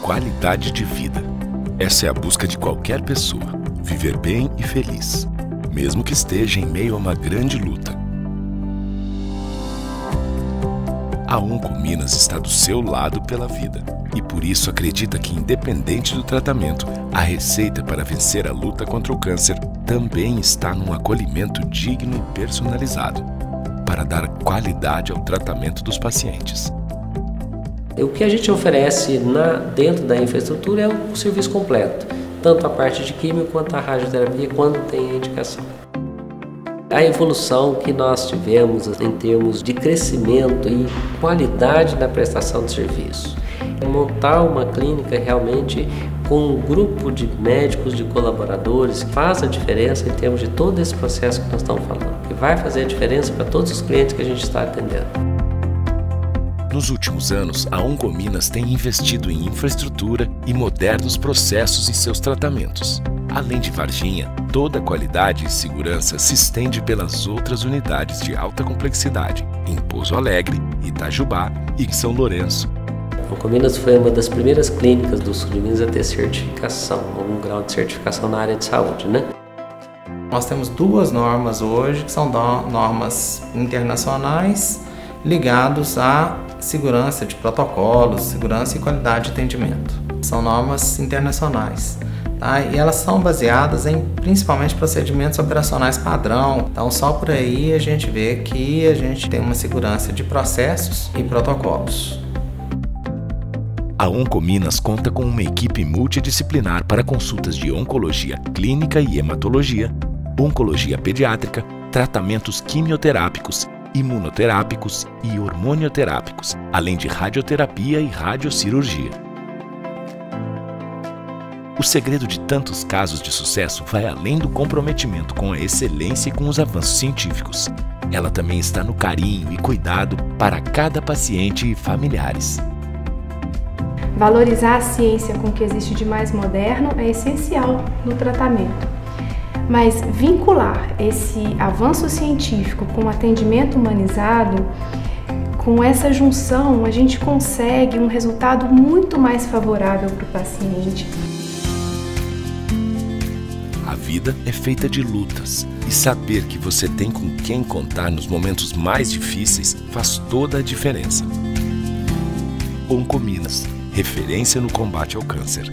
qualidade de vida. Essa é a busca de qualquer pessoa: viver bem e feliz, mesmo que esteja em meio a uma grande luta. A Onco Minas está do seu lado pela vida e por isso acredita que, independente do tratamento, a receita para vencer a luta contra o câncer também está num acolhimento digno e personalizado para dar qualidade ao tratamento dos pacientes. O que a gente oferece na, dentro da infraestrutura é o serviço completo, tanto a parte de químio quanto a radioterapia, quando tem a indicação. A evolução que nós tivemos em termos de crescimento e qualidade da prestação de serviço. Montar uma clínica realmente com um grupo de médicos, de colaboradores, faz a diferença em termos de todo esse processo que nós estamos falando, que vai fazer a diferença para todos os clientes que a gente está atendendo. Nos últimos anos, a Oncominas tem investido em infraestrutura e modernos processos em seus tratamentos. Além de Varginha, toda a qualidade e segurança se estende pelas outras unidades de alta complexidade, em Pouso Alegre, Itajubá e em São Lourenço. O Cominas foi uma das primeiras clínicas do sul de Minas a ter certificação, algum grau de certificação na área de saúde, né? Nós temos duas normas hoje, que são normas internacionais ligados à segurança de protocolos, segurança e qualidade de atendimento. São normas internacionais. Tá? E elas são baseadas em principalmente procedimentos operacionais padrão. Então, só por aí a gente vê que a gente tem uma segurança de processos e protocolos. A Oncominas conta com uma equipe multidisciplinar para consultas de oncologia clínica e hematologia, oncologia pediátrica, tratamentos quimioterápicos, imunoterápicos e hormonioterápicos, além de radioterapia e radiocirurgia. O segredo de tantos casos de sucesso vai além do comprometimento com a excelência e com os avanços científicos. Ela também está no carinho e cuidado para cada paciente e familiares. Valorizar a ciência com o que existe de mais moderno é essencial no tratamento. Mas vincular esse avanço científico com o atendimento humanizado, com essa junção, a gente consegue um resultado muito mais favorável para o paciente. A vida é feita de lutas e saber que você tem com quem contar nos momentos mais difíceis faz toda a diferença. Oncominas, referência no combate ao câncer.